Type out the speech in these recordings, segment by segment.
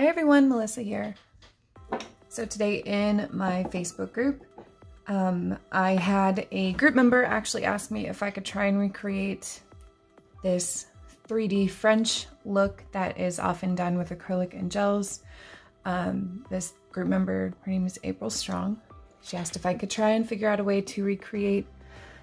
Hi everyone, Melissa here. So today in my Facebook group, um, I had a group member actually ask me if I could try and recreate this 3D French look that is often done with acrylic and gels. Um, this group member, her name is April Strong. She asked if I could try and figure out a way to recreate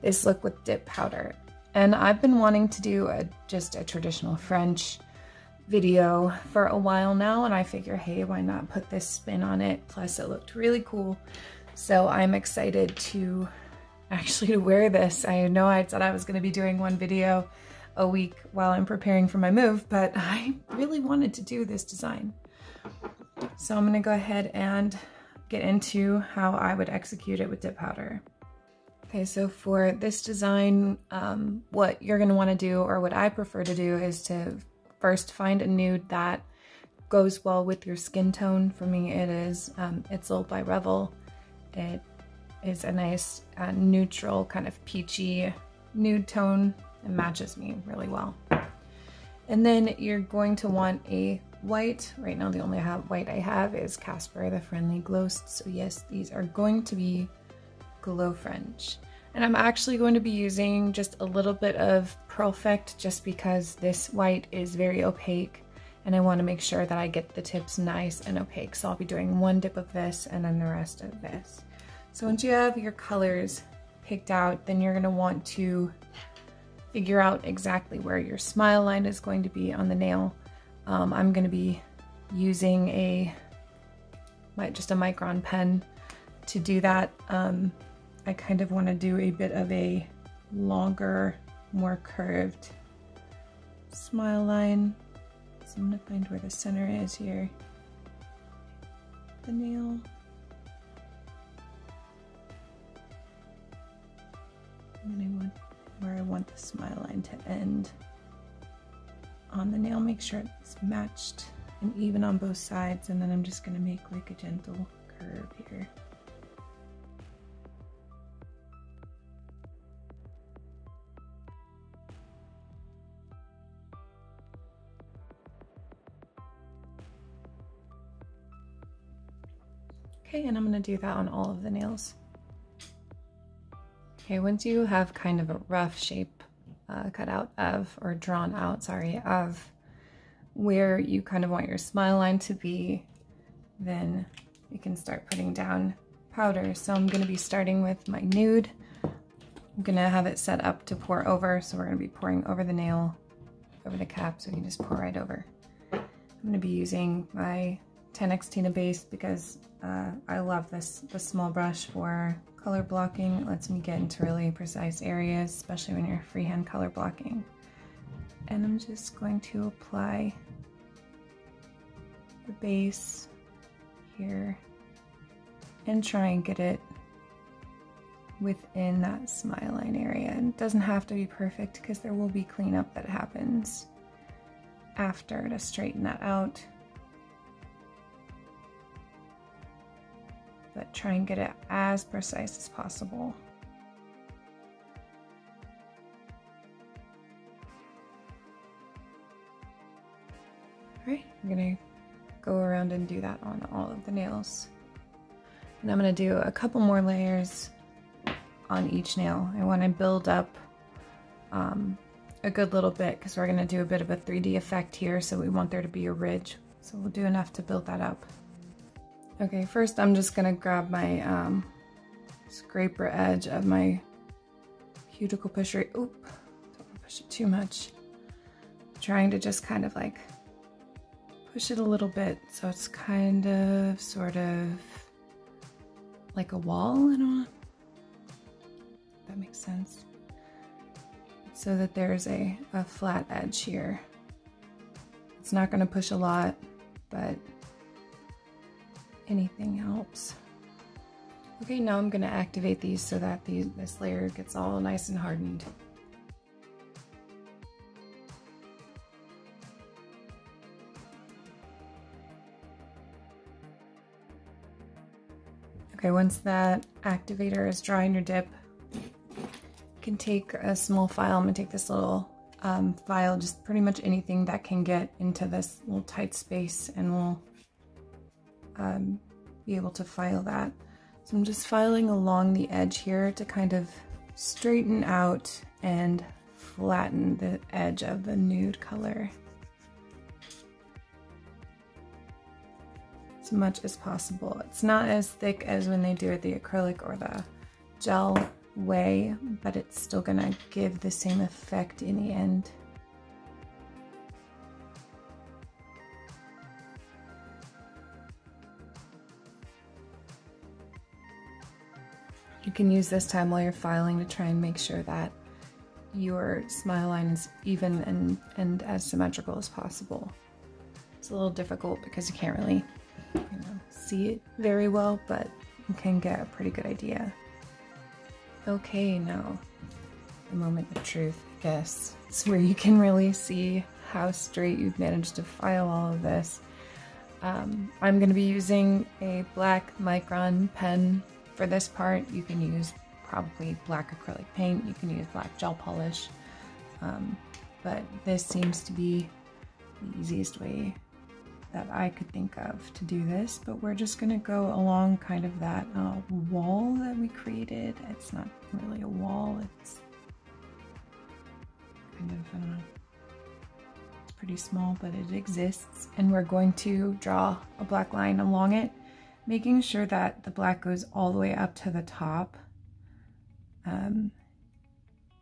this look with dip powder. And I've been wanting to do a, just a traditional French video for a while now and I figure, hey, why not put this spin on it? Plus it looked really cool. So I'm excited to actually to wear this. I know I said I was gonna be doing one video a week while I'm preparing for my move, but I really wanted to do this design. So I'm gonna go ahead and get into how I would execute it with dip powder. Okay, so for this design, um, what you're gonna wanna do, or what I prefer to do, is to first find a nude that goes well with your skin tone. For me, it is um, Itzel by Revel. It is a nice uh, neutral kind of peachy nude tone. It matches me really well. And then you're going to want a white. Right now the only white I have is Casper the Friendly Ghost. So yes, these are going to be Glow French. And I'm actually going to be using just a little bit of Perfect just because this white is very opaque and I want to make sure that I get the tips nice and opaque. So I'll be doing one dip of this and then the rest of this. So once you have your colors picked out, then you're going to want to figure out exactly where your smile line is going to be on the nail. Um, I'm going to be using a just a micron pen to do that. Um, I kind of want to do a bit of a longer, more curved smile line. So I'm going to find where the center is here. The nail. And then I want where I want the smile line to end on the nail. Make sure it's matched and even on both sides. And then I'm just gonna make like a gentle curve here. Okay, and I'm gonna do that on all of the nails. Okay, once you have kind of a rough shape uh, cut out of, or drawn out, sorry, of where you kind of want your smile line to be, then you can start putting down powder. So I'm gonna be starting with my nude. I'm gonna have it set up to pour over. So we're gonna be pouring over the nail, over the cap, so you can just pour right over. I'm gonna be using my 10x Tina base because uh, I love this, this small brush for color blocking. It lets me get into really precise areas, especially when you're freehand color blocking. And I'm just going to apply the base here and try and get it within that smile line area. It doesn't have to be perfect because there will be cleanup that happens after to straighten that out. Try and get it as precise as possible. All right, I'm gonna go around and do that on all of the nails. And I'm gonna do a couple more layers on each nail. I wanna build up um, a good little bit because we're gonna do a bit of a 3D effect here, so we want there to be a ridge. So we'll do enough to build that up. Okay, first I'm just gonna grab my um, scraper edge of my cuticle pusher. Oop, don't push it too much. I'm trying to just kind of like push it a little bit so it's kind of sort of like a wall. Don't know. That makes sense. So that there's a, a flat edge here. It's not gonna push a lot, but anything helps. Okay, now I'm gonna activate these so that this layer gets all nice and hardened. Okay, once that activator is dry in your dip, you can take a small file. I'm gonna take this little um, file, just pretty much anything that can get into this little tight space and we'll um, be able to file that. So I'm just filing along the edge here to kind of straighten out and flatten the edge of the nude color. As much as possible. It's not as thick as when they do it the acrylic or the gel way, but it's still gonna give the same effect in the end. You can use this time while you're filing to try and make sure that your smile line is even and, and as symmetrical as possible. It's a little difficult because you can't really you know, see it very well, but you can get a pretty good idea. Okay, now the moment of truth, I guess. It's where you can really see how straight you've managed to file all of this. Um, I'm going to be using a black Micron pen for this part. You can use probably black acrylic paint, you can use black gel polish, um, but this seems to be the easiest way that I could think of to do this, but we're just gonna go along kind of that uh, wall that we created. It's not really a wall, it's kind of, I don't know, it's pretty small, but it exists. And we're going to draw a black line along it, making sure that the black goes all the way up to the top. Um,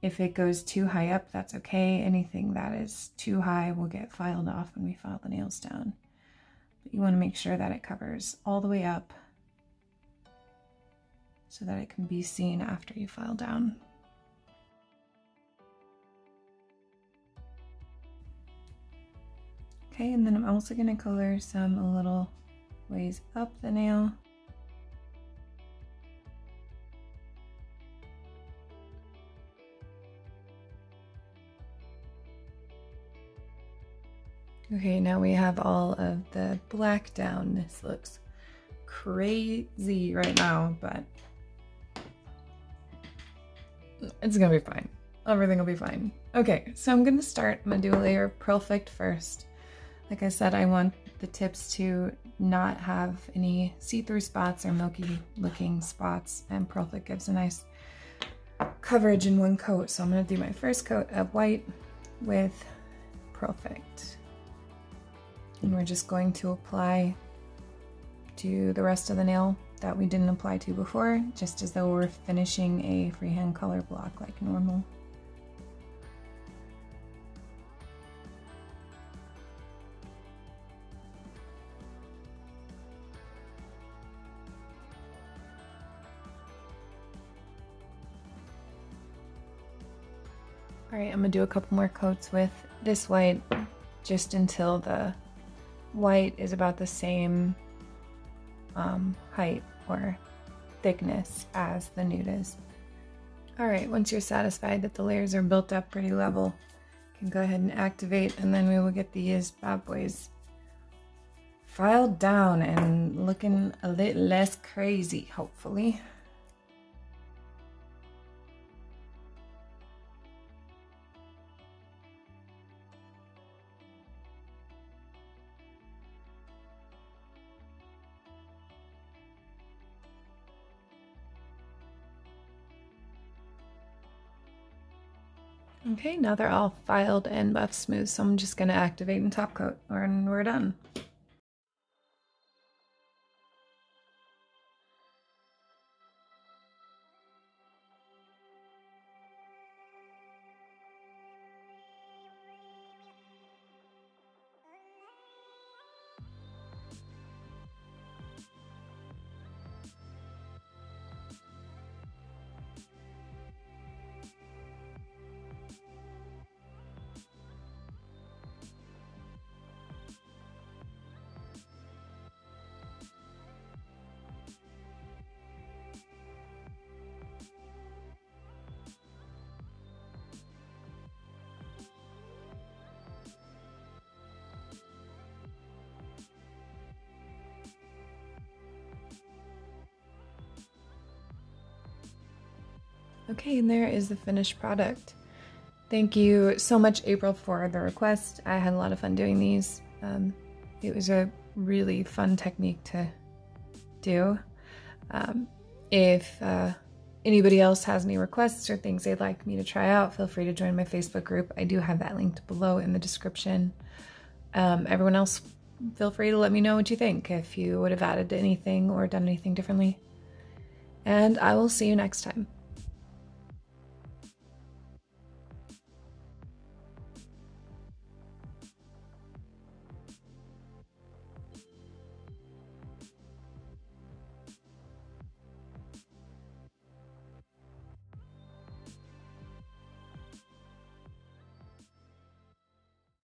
if it goes too high up, that's okay. Anything that is too high will get filed off when we file the nails down. But you want to make sure that it covers all the way up so that it can be seen after you file down. Okay, and then I'm also going to color some a little ways up the nail. Okay, now we have all of the black down. This looks crazy right now, but it's gonna be fine. Everything will be fine. Okay, so I'm gonna start. I'm gonna do a layer of Perfect first. Like I said, I want the tips to not have any see-through spots or milky looking spots, and Perfect gives a nice coverage in one coat. So I'm gonna do my first coat of white with Perfect. And we're just going to apply to the rest of the nail that we didn't apply to before, just as though we're finishing a freehand color block like normal. All right, I'm gonna do a couple more coats with this white just until the white is about the same um, height or thickness as the nude is. Alright, once you're satisfied that the layers are built up pretty level, you can go ahead and activate and then we will get these bad boys filed down and looking a little less crazy, hopefully. Okay, now they're all filed and buff smooth, so I'm just gonna activate and top coat and we're done. Okay, and there is the finished product. Thank you so much, April, for the request. I had a lot of fun doing these. Um, it was a really fun technique to do. Um, if uh, anybody else has any requests or things they'd like me to try out, feel free to join my Facebook group. I do have that linked below in the description. Um, everyone else, feel free to let me know what you think, if you would have added anything or done anything differently. And I will see you next time.